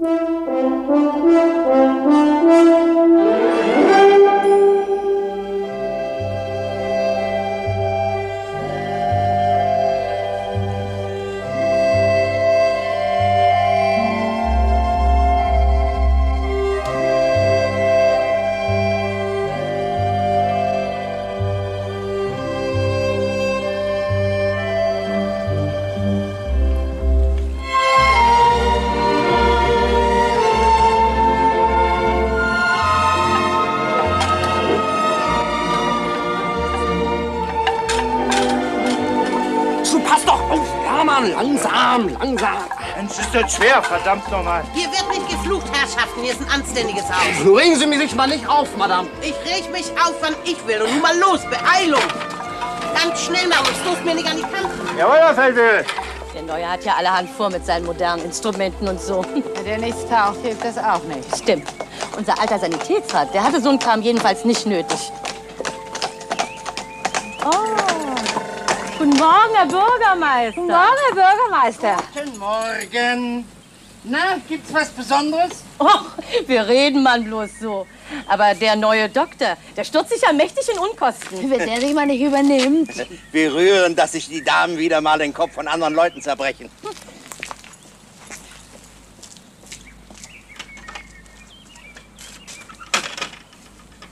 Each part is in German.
Du Mensch, ist das schwer, verdammt nochmal. Hier wird nicht geflucht, Herrschaften. Hier ist ein anständiges Haus. Nun regen Sie mich sich mal nicht auf, Madame. Ich reg mich auf, wann ich will. Und nun mal los, Beeilung. Ganz schnell machen, und stoßt mir nicht an die Kanten. Jawohl, Herr Feldwebel. Der Neue hat ja allerhand vor mit seinen modernen Instrumenten und so. Wenn der nichts taucht, hilft das auch nicht. Stimmt. Unser alter Sanitätsrat, der hatte so einen Kram jedenfalls nicht nötig. Guten Morgen, Herr Bürgermeister. Guten Morgen, Herr Bürgermeister. Guten Morgen. Na, gibt's was Besonderes? Och, wir reden man bloß so. Aber der neue Doktor, der stürzt sich ja mächtig in Unkosten. Wenn der sich mal nicht übernimmt. Wie rührend, dass sich die Damen wieder mal den Kopf von anderen Leuten zerbrechen.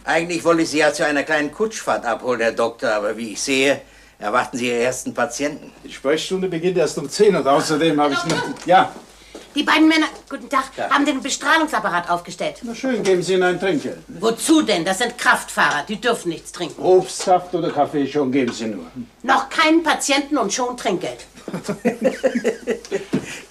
Eigentlich wollte ich Sie ja zu einer kleinen Kutschfahrt abholen, Herr Doktor, aber wie ich sehe, erwarten Sie Ihre ersten Patienten. Die Sprechstunde beginnt erst um 10 und außerdem habe ich noch... Ja, Die beiden Männer, guten Tag, haben den Bestrahlungsapparat aufgestellt. na schön, geben Sie ihnen ein Trinkgeld. Wozu denn? Das sind Kraftfahrer. Die dürfen nichts trinken. Obstsaft oder Kaffee schon, geben Sie nur. Noch keinen Patienten und schon Trinkgeld.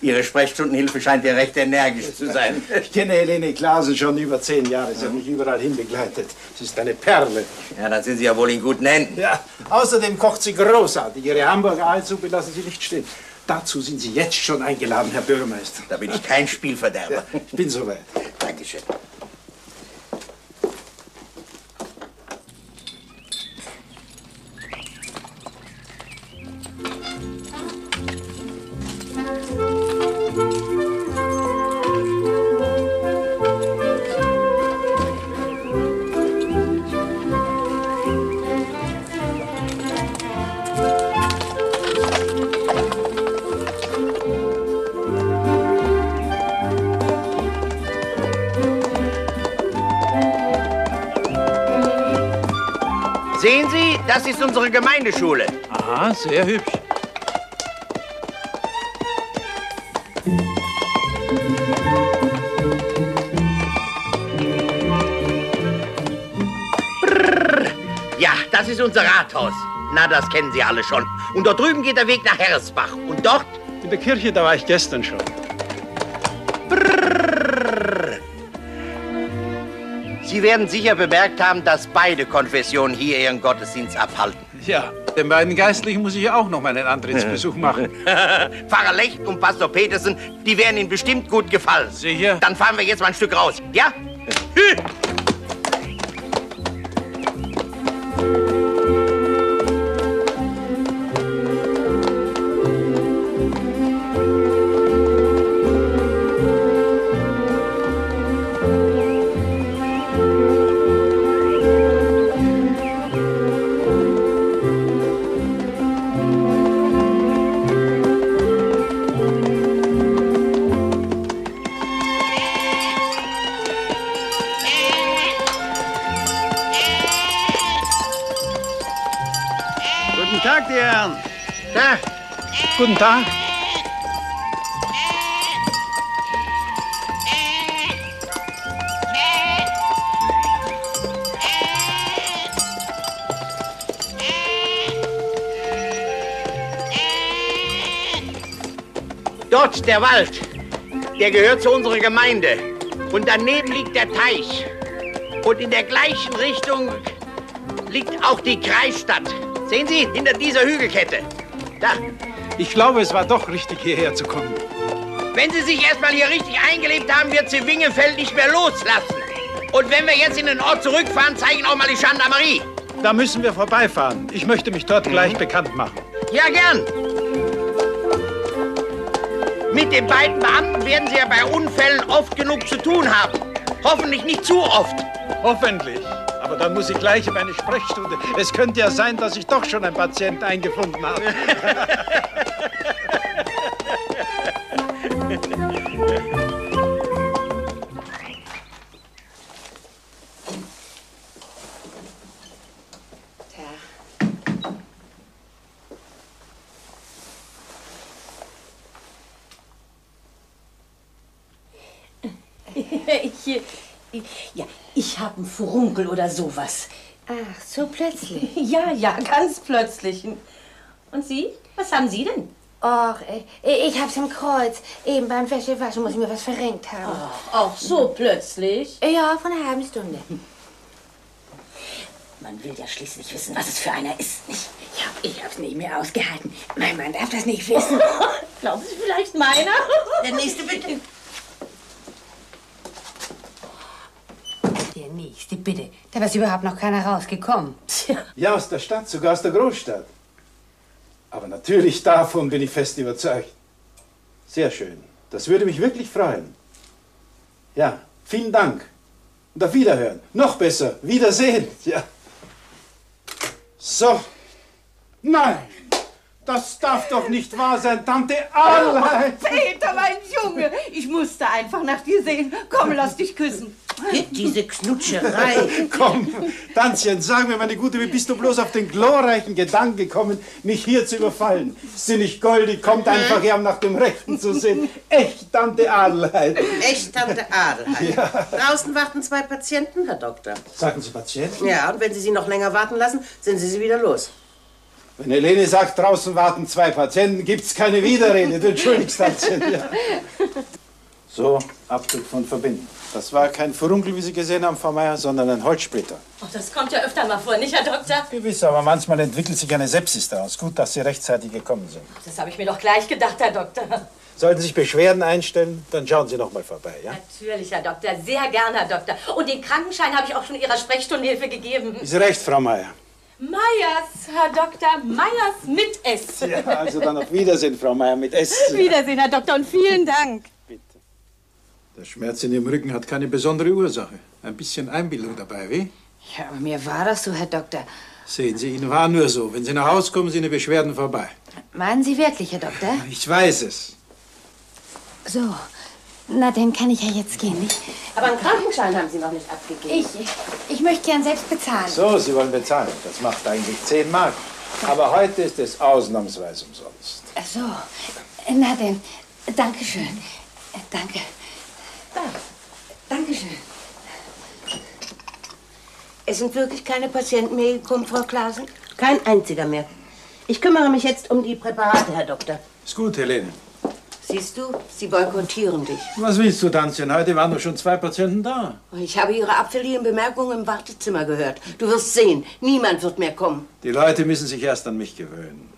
Ihre Sprechstundenhilfe scheint ja recht energisch zu sein. Ich kenne Helene Klasen schon über zehn Jahre. Sie hat mich überall hin begleitet. Sie ist eine Perle. Ja, dann sind Sie ja wohl in guten Händen. Ja, außerdem kocht sie großartig. Ihre Hamburger Eissuppe lassen Sie nicht stehen. Dazu sind Sie jetzt schon eingeladen, Herr Bürgermeister. Da bin ich kein Spielverderber. Ich bin soweit. Dankeschön. Das ist unsere Gemeindeschule. Aha, sehr hübsch. Ja, das ist unser Rathaus. Na, das kennen Sie alle schon. Und dort drüben geht der Weg nach Herresbach. Und dort In der Kirche, da war ich gestern schon. Sie werden sicher bemerkt haben, dass beide Konfessionen hier ihren Gottesdienst abhalten. Ja, den beiden Geistlichen muss ich auch noch meinen Antrittsbesuch machen. Pfarrer Lecht und Pastor Petersen, die werden Ihnen bestimmt gut gefallen. Sicher? Dann fahren wir jetzt mal ein Stück raus, ja? Guten Tag. dort der Wald, der gehört zu unserer Gemeinde. Und daneben liegt der Teich. Und in der gleichen Richtung liegt auch die Kreisstadt. Sehen Sie, hinter dieser Hügelkette. Da. Ich glaube, es war doch richtig, hierher zu kommen. Wenn Sie sich erstmal hier richtig eingelebt haben, wird Sie Wingefeld nicht mehr loslassen. Und wenn wir jetzt in den Ort zurückfahren, zeigen auch mal die Gendarmerie. Da müssen wir vorbeifahren. Ich möchte mich dort gleich bekannt machen. Ja, gern. Mit den beiden Beamten werden Sie ja bei Unfällen oft genug zu tun haben. Hoffentlich nicht zu oft. Hoffentlich. Aber dann muss ich gleich in meine Sprechstunde. Es könnte ja sein, dass ich doch schon einen Patienten eingefunden habe. Ich, ja, ich habe einen Furunkel oder sowas. Ach, so plötzlich. Ja, ja, ganz plötzlich. Und Sie? Was haben Sie denn? Och, äh, ich hab's im Kreuz. Eben beim Wäschewaschen muss ich mir was verrenkt haben. Auch so plötzlich? Ja, von einer halben Stunde. Man will ja schließlich wissen, was es für einer ist, nicht? Ja, ich hab's nicht mehr ausgehalten. Mein Mann darf das nicht wissen. Glauben Sie vielleicht meiner? Der nächste bitte. Nächste, bitte. Da ist überhaupt noch keiner rausgekommen. Tja, Ja, aus der Stadt, sogar aus der Großstadt. Aber natürlich davon bin ich fest überzeugt. Sehr schön. Das würde mich wirklich freuen. Ja, vielen Dank. Und auf Wiederhören. Noch besser, Wiedersehen. Ja. So. Nein, das darf doch nicht wahr sein, Tante Adelheid. Peter, mein Junge, ich musste einfach nach dir sehen. Komm, lass dich küssen. Diese Knutscherei. Komm, Tanzchen, sag mir, meine Gute, wie bist du bloß auf den glorreichen Gedanken gekommen, mich hier zu überfallen? Sinnig Goldi kommt einfach her, um nach dem Rechten zu sehen. Echt, Tante Adelheid. Echt, Tante Adelheid. Draußen warten zwei Patienten, Herr Doktor. Sagen Sie, Patient? Ja, und wenn Sie sie noch länger warten lassen, sind Sie sie wieder los. Wenn Helene sagt, draußen warten zwei Patienten, gibt's keine Widerrede. Du entschuldigst, Tanzchen. Ja. So, Abdruck von Verbinden. Das war kein Furunkel, wie Sie gesehen haben, Frau Meier, sondern ein Holzsplitter. Oh, das kommt ja öfter mal vor, nicht, Herr Doktor? Gewiss, aber manchmal entwickelt sich eine Sepsis daraus. Gut, dass Sie rechtzeitig gekommen sind. Das habe ich mir doch gleich gedacht, Herr Doktor. Sollten sich Beschwerden einstellen, dann schauen Sie noch mal vorbei, ja? Natürlich, Herr Doktor, sehr gern, Herr Doktor. Und den Krankenschein habe ich auch schon Ihrer Sprechstundenhilfe gegeben. Ist recht, Frau Meier. Meyers, Herr Doktor, Meyers mit S. Ja, also dann auf Wiedersehen, Frau Meier, mit S. Wiedersehen, Herr Doktor, und vielen Dank. Der Schmerz in Ihrem Rücken hat keine besondere Ursache. Ein bisschen Einbildung dabei, wie? Ja, aber mir war das so, Herr Doktor. Sehen Sie, Ihnen war nur so. Wenn Sie nach Hause kommen, sind die Beschwerden vorbei. Meinen Sie wirklich, Herr Doktor? Ich weiß es. So. Na, dann kann ich ja jetzt gehen, nicht? Aber einen Krankenschein haben Sie noch nicht abgegeben. Ich, ich möchte gern selbst bezahlen. So, Sie wollen bezahlen. Das macht eigentlich 10 Mark. Aber heute ist es ausnahmsweise umsonst. Ach So. Na denn, Dankeschön. Danke. Da. Dankeschön. Es sind wirklich keine Patienten mehr gekommen, Frau Klaasen? Kein einziger mehr. Ich kümmere mich jetzt um die Präparate, Herr Doktor. Ist gut, Helene. Siehst du, sie boykottieren dich. Was willst du, Tanzchen? Heute waren doch schon zwei Patienten da. Ich habe Ihre abfälligen Bemerkungen im Wartezimmer gehört. Du wirst sehen, niemand wird mehr kommen. Die Leute müssen sich erst an mich gewöhnen.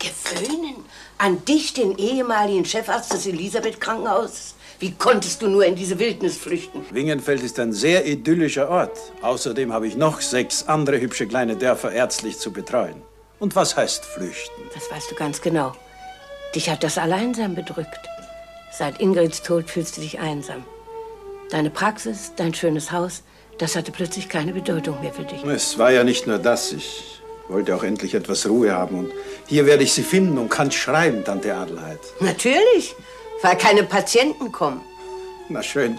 Gewöhnen? An dich, den ehemaligen Chefarzt des Elisabeth-Krankenhauses? Wie konntest du nur in diese Wildnis flüchten? Wingenfeld ist ein sehr idyllischer Ort. Außerdem habe ich noch sechs andere hübsche kleine Dörfer ärztlich zu betreuen. Und was heißt flüchten? Das weißt du ganz genau. Dich hat das Alleinsein bedrückt. Seit Ingrids Tod fühlst du dich einsam. Deine Praxis, dein schönes Haus, das hatte plötzlich keine Bedeutung mehr für dich. Es war ja nicht nur das. Ich wollte auch endlich etwas Ruhe haben. Und hier werde ich Sie finden und kann schreiben, Tante Adelheid. Natürlich, weil keine Patienten kommen. Na schön.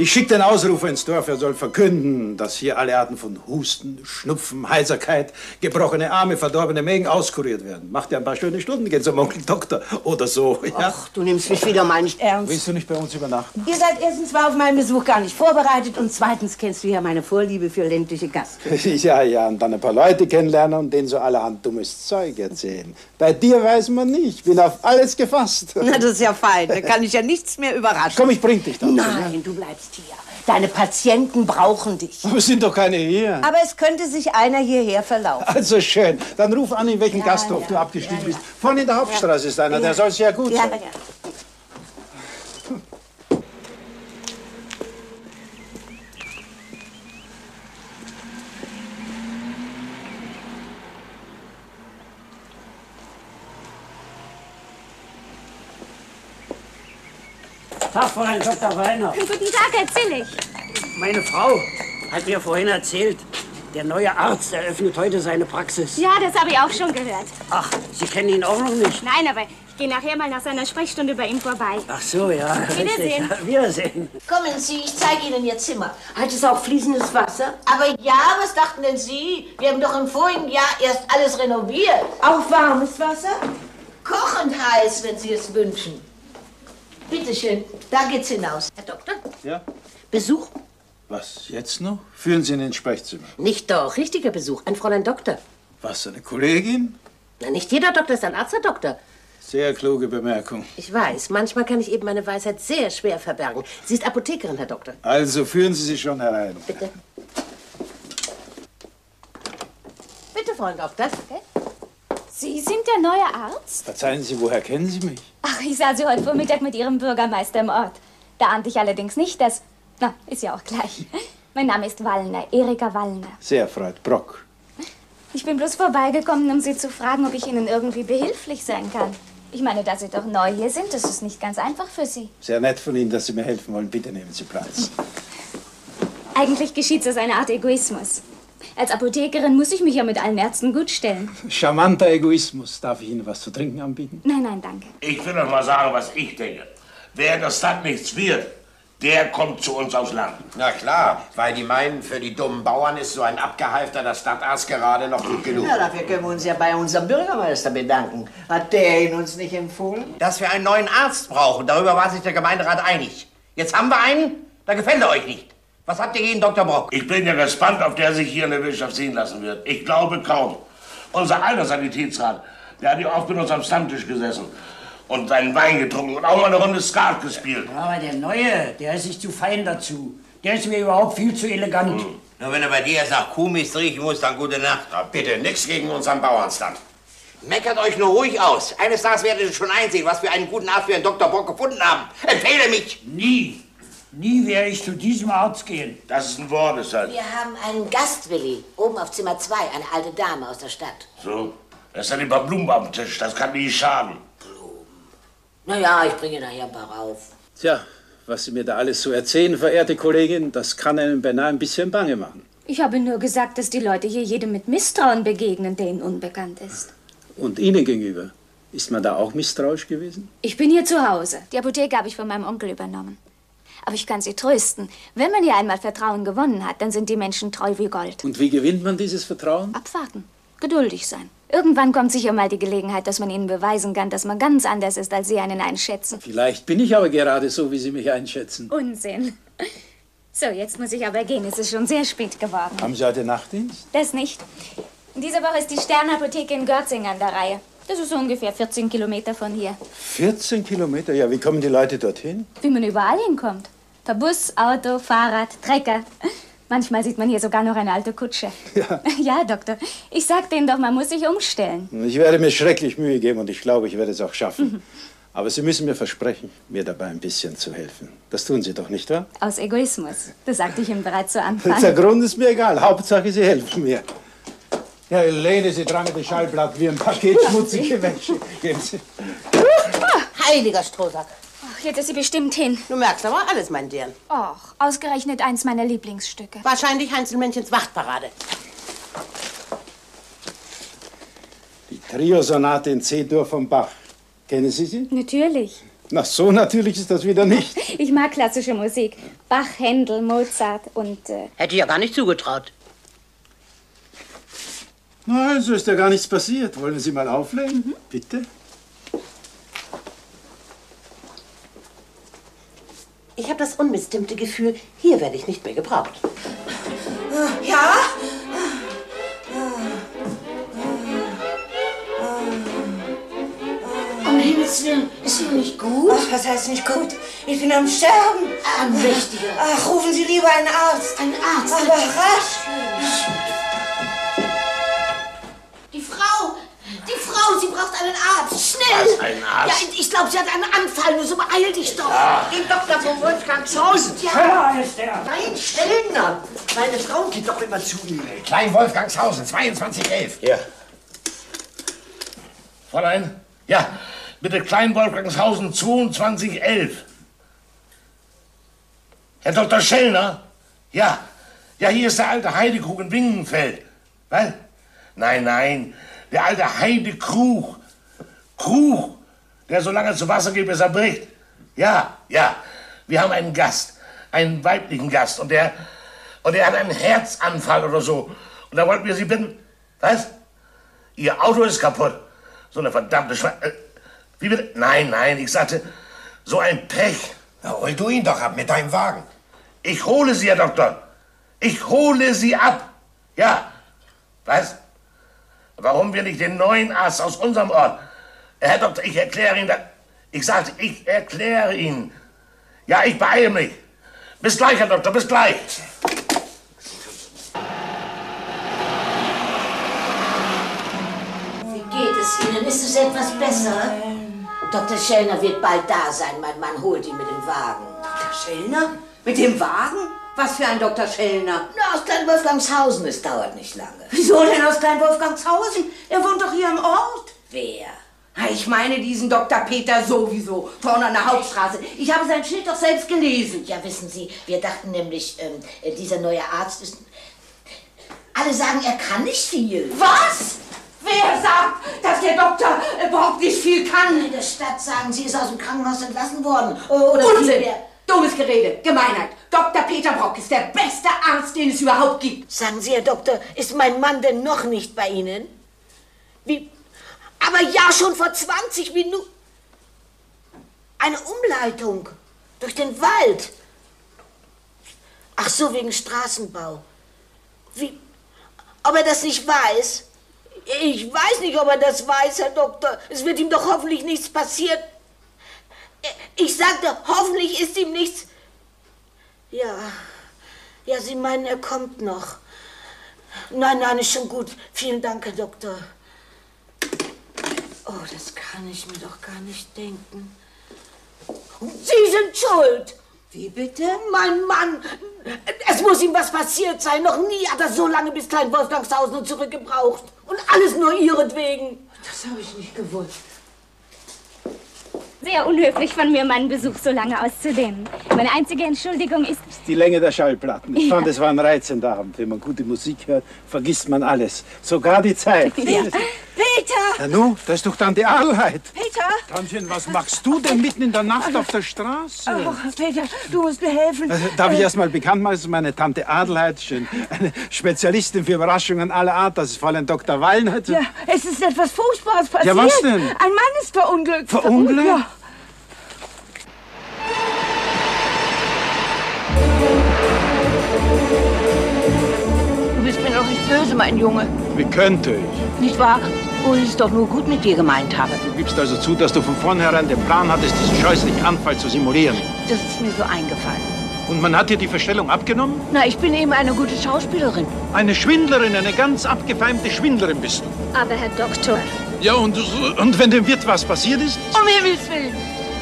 Ich schicke den Ausrufer ins Dorf, er soll verkünden, dass hier alle Arten von Husten, Schnupfen, Heiserkeit, gebrochene Arme, verdorbene Mägen auskuriert werden. Macht ja ein paar schöne Stunden, geht zum Onkel Doktor oder so. Ja? Ach, du nimmst mich wieder mal nicht ernst. Willst du nicht bei uns übernachten? Ihr seid erstens mal auf meinen Besuch gar nicht vorbereitet und zweitens kennst du ja meine Vorliebe für ländliche Gastro. Ja, ja, und dann ein paar Leute kennenlernen und denen so allerhand dummes Zeug erzählen. Bei dir weiß man nicht, bin auf alles gefasst. Na, das ist ja fein, da kann ich ja nichts mehr überraschen. Komm, ich bring dich dann. Nein, du bleibst hier. Deine Patienten brauchen dich. Aber es sind doch keine hier. Aber es könnte sich einer hierher verlaufen. Also schön. Dann ruf an, in welchem Gasthof du abgestiegen bist. Vorne in der Hauptstraße ist einer, der soll sehr gut Ja, sein. Tag, Fräulein Dr. Weiner. Guten Tag, Herr Zillig. Meine Frau hat mir vorhin erzählt, der neue Arzt eröffnet heute seine Praxis. Ja, das habe ich auch schon gehört. Ach, Sie kennen ihn auch noch nicht? Nein, aber ich gehe nachher mal nach seiner Sprechstunde bei ihm vorbei. Ach so, ja. Wiedersehen. Richtig. Wiedersehen. Kommen Sie, ich zeige Ihnen Ihr Zimmer. Hat es auch fließendes Wasser? Aber ja, was dachten denn Sie? Wir haben doch im vorigen Jahr erst alles renoviert. Auch warmes Wasser? Kochend heiß, wenn Sie es wünschen. Bitte schön, da geht's hinaus. Herr Doktor, Ja? Besuch? Was, jetzt noch? Führen Sie ihn ins Sprechzimmer. Nicht doch, richtiger Besuch. Ein Fräulein Doktor. Was, eine Kollegin? Na, nicht jeder Doktor ist ein Arztdoktor. Sehr kluge Bemerkung. Ich weiß, manchmal kann ich eben meine Weisheit sehr schwer verbergen. Sie ist Apothekerin, Herr Doktor. Also führen Sie sie schon herein. Bitte. Bitte, Freund Doktor. Sie sind der neue Arzt? Verzeihen Sie, woher kennen Sie mich? Ach, ich sah Sie heute Vormittag mit Ihrem Bürgermeister im Ort. Da ahnte ich allerdings nicht, dass... Na, ist ja auch gleich. Mein Name ist Wallner, Erika Wallner. Sehr freut, Brock. Ich bin bloß vorbeigekommen, um Sie zu fragen, ob ich Ihnen irgendwie behilflich sein kann. Ich meine, da Sie doch neu hier sind, das ist nicht ganz einfach für Sie. Sehr nett von Ihnen, dass Sie mir helfen wollen. Bitte nehmen Sie Platz. Eigentlich geschieht es aus einer Art Egoismus. Als Apothekerin muss ich mich ja mit allen Ärzten gut stellen. Charmanter Egoismus. Darf ich Ihnen was zu trinken anbieten? Nein, nein, danke. Ich will euch mal sagen, was ich denke. Wer das Land nichts wird, der kommt zu uns aufs Land. Na klar, weil die meinen, für die dummen Bauern ist so ein abgehalfterter Stadtarzt gerade noch gut genug. Ja, dafür können wir uns ja bei unserem Bürgermeister bedanken. Hat der ihn uns nicht empfohlen? Dass wir einen neuen Arzt brauchen, darüber war sich der Gemeinderat einig. Jetzt haben wir einen, da gefällt er euch nicht. Was habt ihr gegen Dr. Brock? Ich bin ja gespannt, ob der sich hier in der Wirtschaft sehen lassen wird. Ich glaube kaum. Unser alter Sanitätsrat, der hat ja oft mit uns am Stammtisch gesessen und seinen Wein getrunken und auch mal eine Runde Skat gespielt. Aber der Neue, der ist sich zu fein dazu. Der ist mir überhaupt viel zu elegant. Nur wenn er bei dir erst nach Kuhmist riechen muss, dann gute Nacht. Na, bitte, nix gegen unseren Bauernstand. Meckert euch nur ruhig aus. Eines Tages werdet ihr schon einsehen, was für einen guten Arzt wir in Dr. Brock gefunden haben. Empfehle mich! Nie. Nie werde ich zu diesem Arzt gehen. Das ist ein Wort, ist halt. wir haben einen Gast, Willi. Oben auf Zimmer 2, eine alte Dame aus der Stadt. So, da ist dann ein paar Blumen am Tisch. Das kann nicht schaden. Na ja, ich bringe nachher ein paar rauf. Tja, was Sie mir da alles so erzählen, verehrte Kollegin, das kann einem beinahe ein bisschen bange machen. Ich habe nur gesagt, dass die Leute hier jedem mit Misstrauen begegnen, der ihnen unbekannt ist. Und Ihnen gegenüber, ist man da auch misstrauisch gewesen? Ich bin hier zu Hause. Die Apotheke habe ich von meinem Onkel übernommen. Aber ich kann Sie trösten. Wenn man hier einmal Vertrauen gewonnen hat, dann sind die Menschen treu wie Gold. Und wie gewinnt man dieses Vertrauen? Abwarten. Geduldig sein. Irgendwann kommt sicher mal die Gelegenheit, dass man ihnen beweisen kann, dass man ganz anders ist, als sie einen einschätzen. Vielleicht bin ich aber gerade so, wie Sie mich einschätzen. Unsinn. So, jetzt muss ich aber gehen. Es ist schon sehr spät geworden. Haben Sie heute Nachtdienst? Das nicht. Diese Woche ist die Sternapotheke in Görzing an der Reihe. Das ist so ungefähr 14 Kilometer von hier. 14 Kilometer? Ja, wie kommen die Leute dorthin? Wie man überall hinkommt. Per Bus, Auto, Fahrrad, Trecker. Manchmal sieht man hier sogar noch eine alte Kutsche. Ja. Ja, Doktor. Ich sag denen doch, man muss sich umstellen. Ich werde mir schrecklich Mühe geben und ich glaube, ich werde es auch schaffen. Aber Sie müssen mir versprechen, mir dabei ein bisschen zu helfen. Das tun Sie doch nicht wahr? Aus Egoismus. Das sagte ich ihm bereits zu Der Anfang. Grund ist mir egal. Hauptsache, Sie helfen mir. Ja, Helene, Sie tragen das Schallblatt wie ein Paket schmutzige Wäsche. Geben Sie. Heiliger Strohsack. Ach, jetzt ist sie bestimmt hin. Du merkst aber alles, mein Dirn. Och, ausgerechnet eins meiner Lieblingsstücke. Wahrscheinlich Heinzelmännchens Wachtparade. Die Trio-Sonate in C-Dur vom Bach. Kennen Sie sie? Natürlich. Na, so natürlich ist das wieder nicht. Ich mag klassische Musik. Bach, Händel, Mozart und... Äh, Hätte ich ja gar nicht zugetraut. Nein, so ist ja gar nichts passiert. Wollen Sie mal auflegen? Bitte? Ich habe das unbestimmte Gefühl, hier werde ich nicht mehr gebraucht. Ja? Um Himmels Willen, ist Ihnen nicht gut? Ach, was heißt nicht gut? Ich bin am Sterben. Am Mächtiger. Ach, rufen Sie lieber einen Arzt. Ein Arzt? Aber rasch. Braucht einen Arzt! Schnell! Was, einen Arzt? Ja, ich glaube, sie hat einen Anfall. Nur so beeil dich doch! Den Doktor von Wolfgangshausen. Schöner ist der. Nein, Stellner. Meine Frau geht doch immer zu ihm. Klein Wolfgangshausen, 2211. Hier. Fräulein? Ja, bitte Klein Wolfgangshausen 2211. Herr Dr. Schellner? Ja. Ja, hier ist der alte Heidekrug in Wingenfeld. Was? Nein, nein. Der alte Heidekrug. Krug. Der so lange zu Wasser geht, bis er bricht. Ja, ja. Wir haben einen Gast. Einen weiblichen Gast. Und der, und der hat einen Herzanfall oder so. Und da wollten wir Sie bitten. Was? Ihr Auto ist kaputt. So eine verdammte Schwe äh, Wie bitte? Nein, nein, ich sagte, so ein Pech. Na, hol du ihn doch ab mit deinem Wagen. Ich hole Sie, Herr Doktor. Ich hole Sie ab. Ja. Was? Warum wir nicht den neuen Arzt aus unserem Ort? Herr Doktor, ich erkläre Ihnen das. Ich sagte, ich erkläre Ihnen. Ja, ich beeile mich. Bis gleich, Herr Doktor, bis gleich. Wie geht es Ihnen? Ist es etwas besser? Dr. Schellner wird bald da sein. Mein Mann holt ihn mit dem Wagen. Dr. Schellner? Mit dem Wagen? Was für ein Dr. Schellner? Na, aus Klein Wolfgangshausen. Es dauert nicht lange. Wieso denn aus Klein Wolfgangshausen? Er wohnt doch hier am Ort. Wer? Ich meine diesen Dr. Peter sowieso, vorne an der Hauptstraße. Ich habe sein Schild doch selbst gelesen. Ja, wissen Sie, wir dachten nämlich, ähm, äh, dieser neue Arzt ist... Alle sagen, er kann nicht viel. Was? Wer sagt, dass der Doktor überhaupt nicht viel kann? In der Stadt sagen sie, ist aus dem Krankenhaus entlassen worden. Oder Unsinn! vielmehr- Dummes Gerede, Gemeinheit. Dr. Peter Brock ist der beste Arzt, den es überhaupt gibt. Sagen Sie, Herr Doktor, ist mein Mann denn noch nicht bei Ihnen? Wie? Aber ja, schon vor 20 Minuten. Eine Umleitung durch den Wald. Ach so, wegen Straßenbau. Wie? Ob er das nicht weiß? Ich weiß nicht, ob er das weiß, Herr Doktor. Es wird ihm doch hoffentlich nichts passieren. Ich sagte, hoffentlich ist ihm nichts. Ja, ja, Sie meinen, er kommt noch. Nein, nein, ist schon gut. Vielen Dank, Herr Doktor. Oh, das kann ich mir doch gar nicht denken. Sie sind schuld. Wie bitte? Mein Mann. Es muss ihm was passiert sein. Noch nie hat er so lange bis Klein Wolfgangshausen und zurück. Und alles nur ihretwegen. Das habe ich nicht gewusst. Sehr unhöflich von mir, meinen Besuch so lange auszudehnen. Meine einzige Entschuldigung ist, Die Länge der Schallplatten. Ich fand, es war ein reizender Abend. Wenn man gute Musik hört, vergisst man alles. Sogar die Zeit. Peter! Na nu, das ist doch Tante Adelheid. Peter! Tantchen, was machst du denn mitten in der Nacht auf der Straße? Oh, Peter, du musst mir helfen. Also, darf ich erst mal bekannt machen, das ist meine Tante Adelheid, schön, eine Spezialistin für Überraschungen aller Art. Das ist Fräulein Dr. Wallenheit. Ja, es ist etwas Furchtbares passiert. Ja, was denn? Ein Mann ist verunglückt. Verunglückt? Ja. Böse, mein Junge. Wie könnte ich? Nicht wahr? Wo ich es doch nur gut mit dir gemeint habe. Du gibst also zu, dass du von vornherein den Plan hattest, diesen scheußlichen Anfall zu simulieren. Das ist mir so eingefallen. Und man hat dir die Verstellung abgenommen? Na, ich bin eben eine gute Schauspielerin. Eine Schwindlerin, eine ganz abgefeimte Schwindlerin bist du. aber Herr Doktor, Ja, und, und wenn dem Wirt was passiert ist? Um Himmels Willen.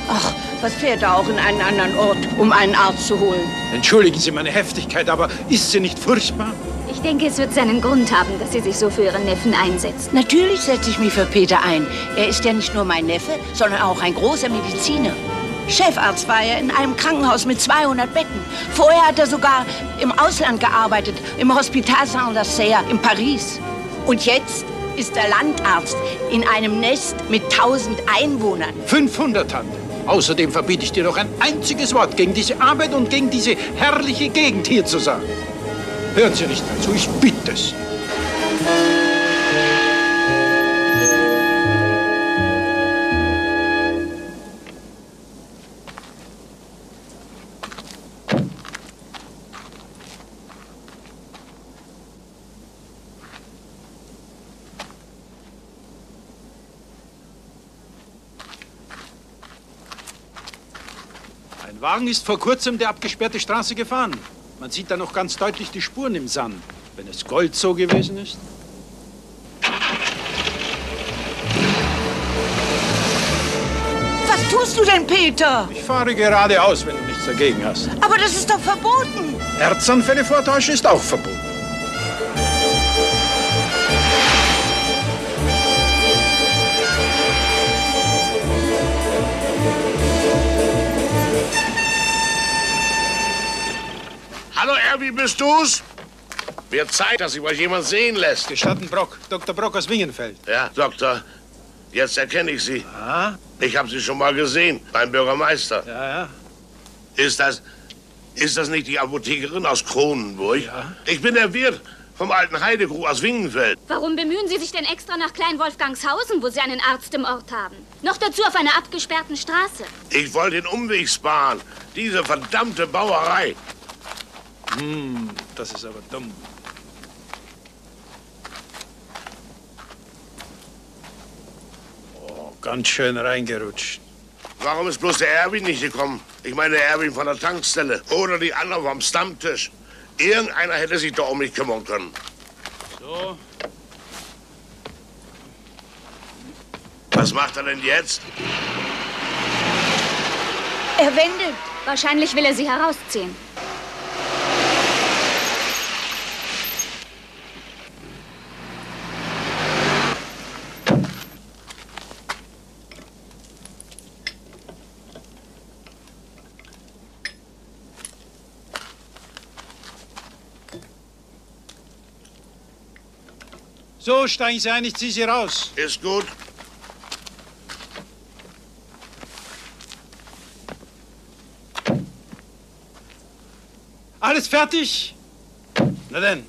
Ach, was fährt er auch in einen anderen Ort, um einen Arzt zu holen? Entschuldigen Sie meine Heftigkeit, aber ist sie nicht furchtbar? Ich denke, es wird seinen Grund haben, dass Sie sich so für Ihren Neffen einsetzt. Natürlich setze ich mich für Peter ein. Er ist ja nicht nur mein Neffe, sondern auch ein großer Mediziner. Chefarzt war er in einem Krankenhaus mit 200 Betten. Vorher hat er sogar im Ausland gearbeitet, im Hospital Saint-Lazare in Paris. Und jetzt ist er Landarzt in einem Nest mit 1000 Einwohnern. 500, Tante. Außerdem verbiete ich dir noch ein einziges Wort gegen diese Arbeit und gegen diese herrliche Gegend hier zu sagen. Hören Sie nicht mehr zu, ich bitte es. Ein Wagen ist vor kurzem der abgesperrte Straße gefahren. Man sieht da noch ganz deutlich die Spuren im Sand. Wenn es Gold so gewesen ist. Was tust du denn, Peter? Ich fahre geradeaus, wenn du nichts dagegen hast. Aber das ist doch verboten. Herzanfälle vortäuschen ist auch verboten. Erwin, bist du's? Wird Zeit, dass sich mal jemand sehen lässt. Gestatten Brock, Dr. Brock aus Wingenfeld. Ja, Doktor, jetzt erkenne ich Sie. Ah? Ich habe Sie schon mal gesehen, beim Bürgermeister. Ja, ja. Ist das, ist das nicht die Apothekerin aus Kronenburg? Ja. Ich bin der Wirt vom alten Heidekrug aus Wingenfeld. Warum bemühen Sie sich denn extra nach Kleinwolfgangshausen, wo Sie einen Arzt im Ort haben? Noch dazu auf einer abgesperrten Straße. Ich wollte den Umweg sparen. Diese verdammte Bauerei. Hm, das ist aber dumm. Oh, ganz schön reingerutscht. Warum ist bloß der Erwin nicht gekommen? Ich meine, der Erwin von der Tankstelle. Oder die anderen vom Stammtisch. Irgendeiner hätte sich doch um mich kümmern können. So. Was macht er denn jetzt? Er wendet. Wahrscheinlich will er Sie herausziehen. So, steigen Sie ein, ich ziehe Sie raus. Ist gut. Alles fertig? Na denn.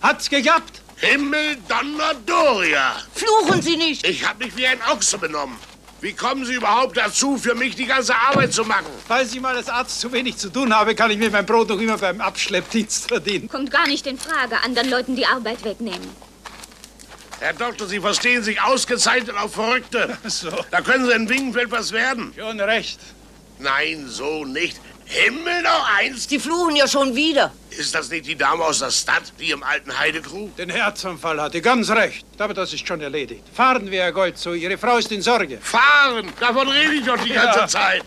Hat's geklappt? Himmel, Donner, Doria. Fluchen Sie nicht. Ich habe mich wie ein Ochse benommen. Wie kommen Sie überhaupt dazu, für mich die ganze Arbeit zu machen? Falls ich mal als Arzt zu wenig zu tun habe, kann ich mir mein Brot noch immer beim Abschleppdienst verdienen. Kommt gar nicht in Frage, anderen Leuten die Arbeit wegnehmen. Herr Doktor, Sie verstehen sich ausgezeichnet auf Verrückte. So. Da können Sie in Wingenfeld was werden. Schon recht. Nein, so nicht. Himmel noch eins. Die fluchen ja schon wieder. Ist das nicht die Dame aus der Stadt, die im alten Heidekrug? Den Herzanfall hatte, ganz recht. Aber das ist schon erledigt. Fahren wir, Herr Goldzo. Ihre Frau ist in Sorge. Fahren, davon rede ich doch die ganze Ja. Zeit.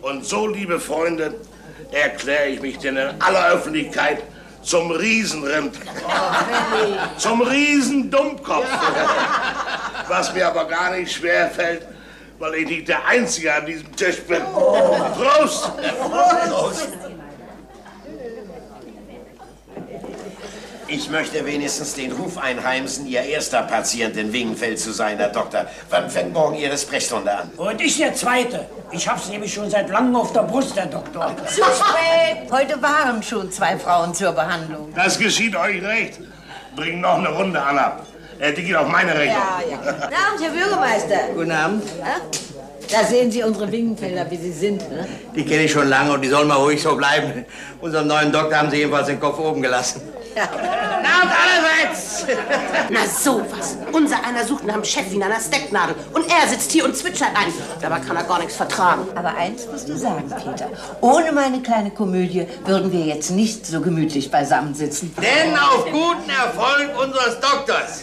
Und so, liebe Freunde, erkläre ich mich denn in aller Öffentlichkeit zum Riesenrind. zum Riesendummkopf. Was mir aber gar nicht schwer fällt, weil ich nicht der Einzige an diesem Tisch bin. Prost! Ich möchte wenigstens den Ruf einheimsen, Ihr erster Patient in Wingenfeld zu sein, Herr Doktor. Wann fängt morgen Ihre Sprechstunde an? Und ich der Zweite. Ich hab's nämlich schon seit langem auf der Brust, Herr Doktor. Zu spät. Heute waren schon zwei Frauen zur Behandlung. Das geschieht euch recht. Bring noch eine Runde an Äh, die geht auf meine Rechnung. Ja, ja. Guten Abend, Herr Bürgermeister. Guten Abend. Ja? Da sehen Sie unsere Wingenfelder, wie sie sind. Ne? Die kenne ich schon lange und die sollen mal ruhig so bleiben. Unserem neuen Doktor haben sie jedenfalls den Kopf oben gelassen. Ja. Na und allerseits! Na sowas. Unser einer sucht nach dem Chef wie nach einer Stecknadel. Und er sitzt hier und zwitschert ein. Dabei kann er gar nichts vertragen. Aber eins musst du sagen, Peter. Ohne meine kleine Komödie würden wir jetzt nicht so gemütlich beisammen sitzen. Denn auf guten Erfolg unseres Doktors.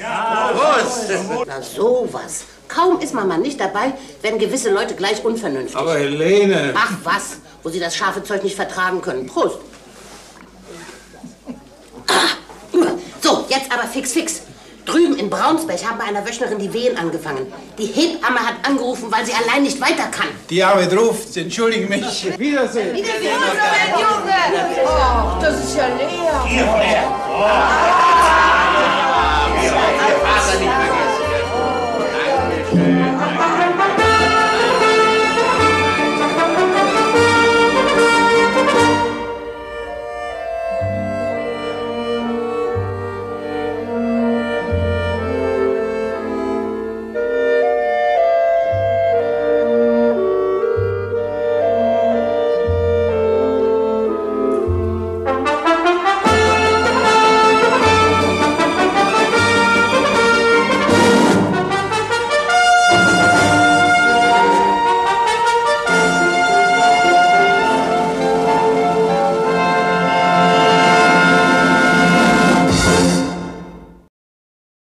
Prost. Na sowas. Kaum ist man mal nicht dabei, werden gewisse Leute gleich unvernünftig. Aber Helene. Ach was, wo sie das scharfe Zeug nicht vertragen können. Prost. So, jetzt aber fix, fix. Drüben in Braunsberg haben bei einer Wöchnerin die Wehen angefangen. Die Hebamme hat angerufen, weil sie allein nicht weiter kann. Die Arbeit ruft. Sie entschuldigen mich. Wiedersehen. Wiedersehen, mein Junge! Oh, das ist ja leer. Hier, leer.